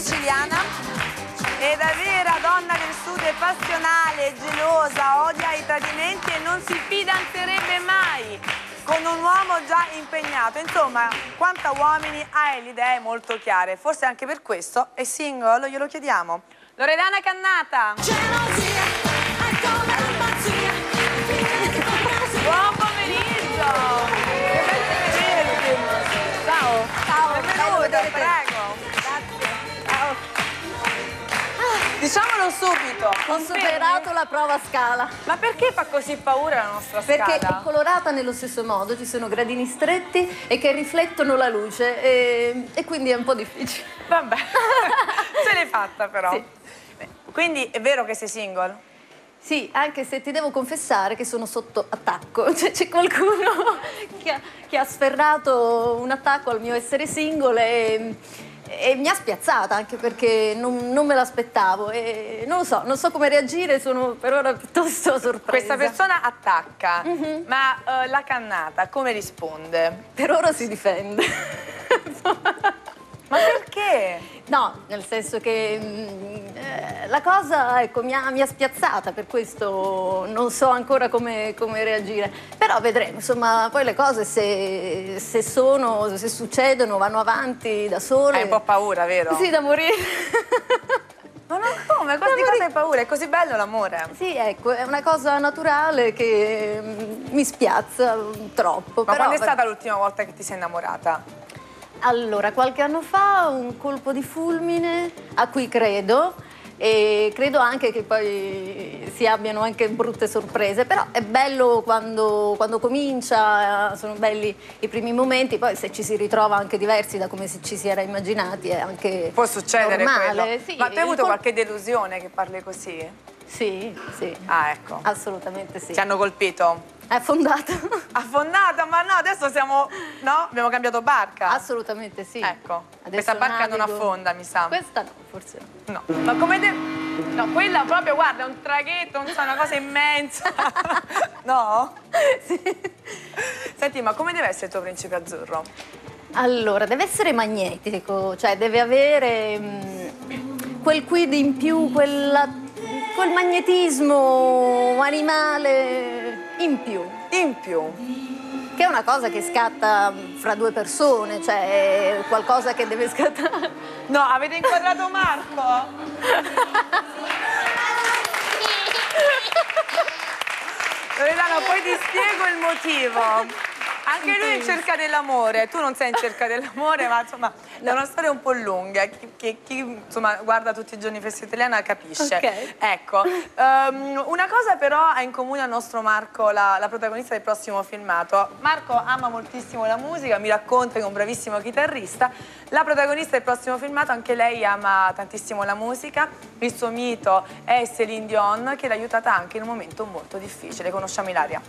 siciliana e da vera donna del sud è passionale, gelosa, odia i tradimenti e non si fidanzerebbe mai con un uomo già impegnato. Insomma, quanta uomini hai le idee molto chiare. Forse anche per questo è single, glielo chiediamo. Loredana Cannata. Buon Diciamolo subito! Ho superato la prova scala. Ma perché fa così paura la nostra Perché scala? è colorata nello stesso modo, ci sono gradini stretti e che riflettono la luce e, e quindi è un po' difficile. Vabbè, ce l'hai fatta però. Sì. Quindi è vero che sei single? Sì, anche se ti devo confessare che sono sotto attacco, cioè c'è qualcuno che ha, che ha sferrato un attacco al mio essere single e, e mi ha spiazzata anche perché non, non me l'aspettavo e non lo so, non so come reagire, sono per ora piuttosto sorpresa. Questa persona attacca, Mhm. ma eh, la cannata come risponde? Per ora si difende. Ma perché? No, nel senso che mm, eh, la cosa ecco, mi, ha, mi ha spiazzata, per questo non so ancora come, come reagire. Però vedremo, insomma, poi le cose se, se sono, se succedono, vanno avanti da sole. Hai un po' paura, vero? Sì, da morire. Ma no, come? Di cosa hai paura? È così bello l'amore. sì, ecco, è una cosa naturale che mm, mi spiazza troppo. Ma però- quando è stata l'ultima volta che ti sei innamorata? Allora, qualche anno fa un colpo di fulmine a cui credo e credo anche che poi si abbiano anche brutte sorprese, però è bello quando, quando comincia, sono belli i primi momenti, poi se ci si ritrova anche diversi da come ci si era immaginati è anche Può succedere normale. quello. Sì, Ma tu hai avuto qualche delusione che parli così? Sì, sì, Ah, ecco. assolutamente sì. Ti hanno colpito? È affondata? Affondata? Ma no, adesso siamo... No? Abbiamo cambiato barca? assolutamente sì. Ecco, Adesso questa barca non navigo- affonda, mi sa. Questa no, forse no. No, ma come de- No, quella proprio, guarda, è un traghetto, non so, una cosa immensa. no? Sì. Senti, ma come deve essere il tuo principe azzurro? Allora, deve essere magnetico, cioè deve avere mm, quel quid in più, quella- quel magnetismo animale in più, In più. che è una cosa che scatta fra due persone, cioè è qualcosa che deve scattare. No, avete inquadrato Marco? Loredana, poi ti spiego il motivo. Anche lui è in cerca dell'amore, tu non sei in cerca dell'amore, ma insomma è una storia un po' lunga. Chi, chi- chi, insomma, guarda tutti i giorni Festa Italiana capisce. Ok. Ecco, ehm, una cosa però ha in comune al nostro Marco, la, la protagonista del prossimo filmato. Marco ama moltissimo la musica, mi racconta che è un bravissimo chitarrista. La protagonista del prossimo filmato, anche lei ama tantissimo la musica. Il suo mito è Celine Dion, che l'ha aiutata anche in un momento molto difficile. Conosciamo. Ilaria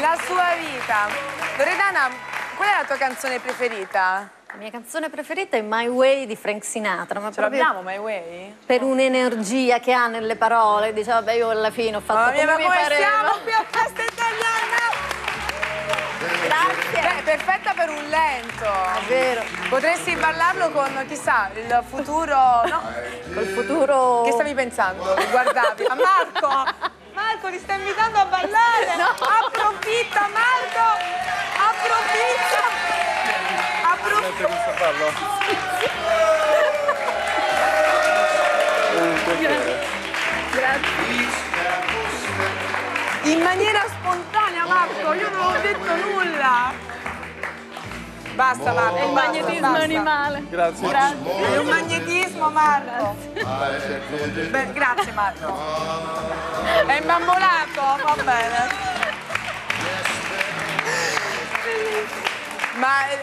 la sua vita. Loredana, qual è la tua canzone preferita? La mia canzone preferita è My Way di Frank Sinatra, ma Ce l'abbiamo, My Way? per un'energia che ha nelle parole. Dice, vabbè, io alla fine ho fatto Mamma mia, ma come mi come pareva. siamo qui a Festa Italiana? Grazie. Beh, perfetta per un lento. È vero, Potresti ballarlo con, chissà, il futuro... No? col futuro... Che stavi pensando? Guardavi? A Marco! Marco, ti sta invitando a ballare! Approfitta, Marco! Approfitta! Approfitta! In maniera spontanea, Marco, io non ho detto nulla! Basta, Marco. È il basta, magnetismo basta. animale. Grazie. È un magnetismo, Marco. Beh, grazie, Marco. È imbambolato? Va bene. Ma eh,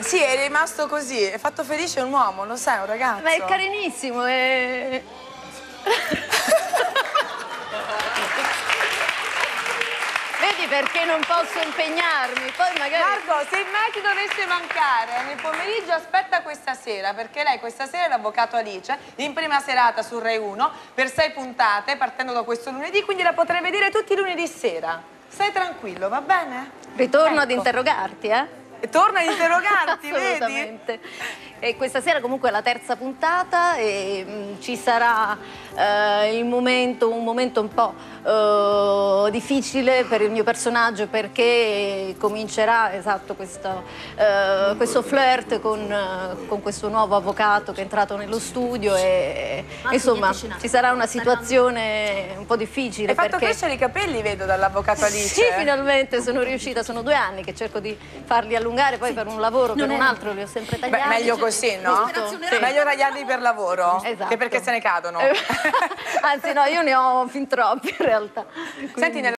sì, è rimasto così. È fatto felice un uomo, lo sai, un ragazzo. Ma è carinissimo, è... Vedi perché non posso impegnarmi? Poi magari... Marco, se mai ti dovesse mancare nel pomeriggio, aspetta questa sera, perché lei questa sera è l'avvocato Alice, in prima serata su Rai 1, per sei puntate, partendo da questo lunedì, quindi la potrei vedere tutti i lunedì sera. Stai tranquillo, va bene? Ritorno ad Ecco. interrogarti, eh? Torna ad interrogarti, vedi? Assolutamente. E questa sera comunque è la terza puntata e mh, ci sarà eh, il momento, un momento un po' eh, difficile per il mio personaggio perché comincerà esatto, questo, eh, questo flirt con, eh, con questo nuovo avvocato che è entrato nello studio e Ma insomma ci ci sarà una situazione un po' difficile Hai fatto perché crescere i capelli, vedo, dall'avvocato Alice. sì, finalmente sono riuscita, sono due anni che cerco di farli allungare, poi per un lavoro, per Non un è- altro li ho sempre Beh, tagliati. meglio così, no? Sì. Meglio tagliarli per lavoro Esatto. che perché se ne cadono. Anzi no, io ne ho fin troppi in realtà. Senti, Quindi- nella